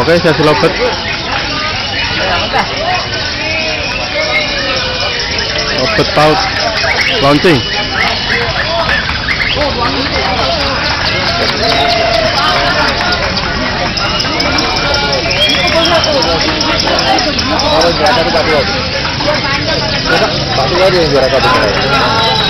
Oke, saya silobet. Lobet paut launching. Kalau juara Pak Dua. Pak Dua dia yang juara satu.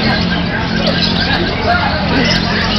Thank you.